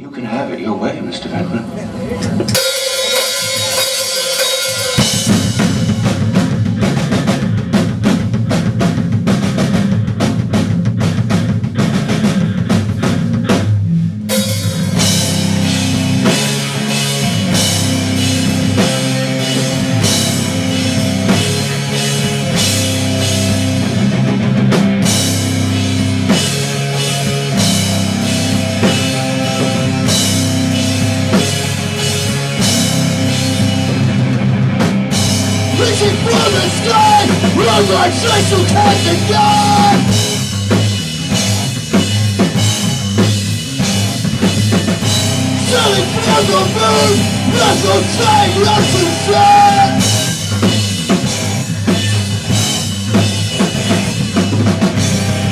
You can have it your way, Mr. Venkman. For the sky Run like cast the gun Sailing for the moon Vessel chain lost in sun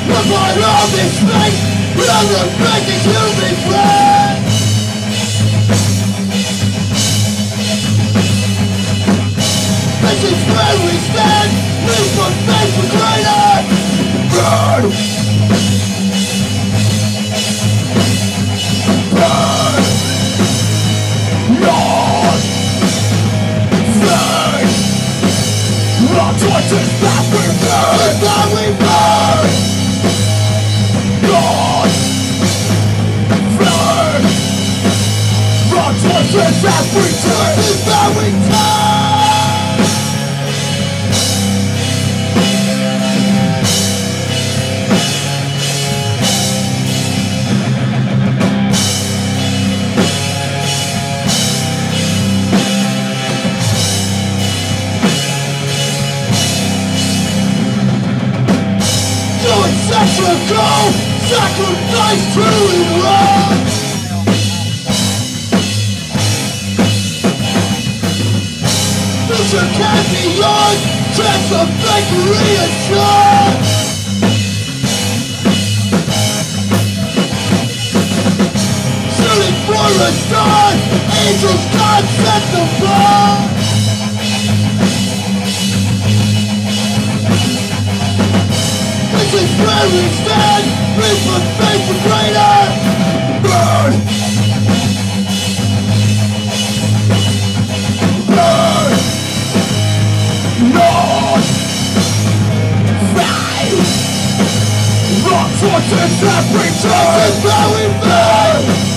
With my arm in space Another breaking human where we stand. We for faith for greater. Burn Burn Our choices that we go Sacrifice truly wrong Future can't be of fakery and shot Shooting for a star Angels God set the bar where we stand Reach for faith for greater Burn Burn Lord Fight Rock forces that return This is where we